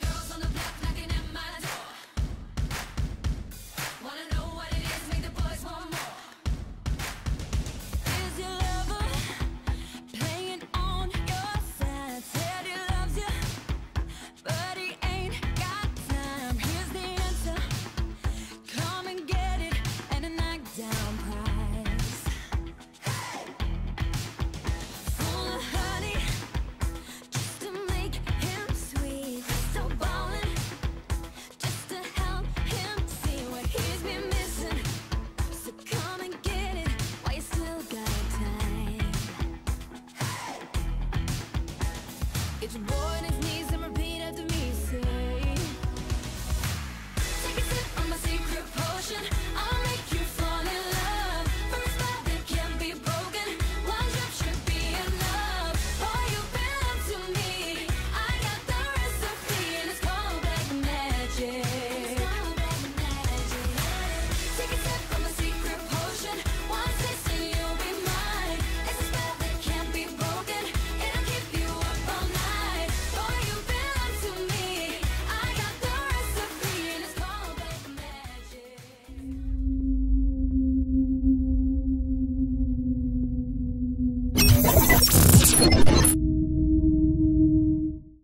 girls on the block knocking at my door. Your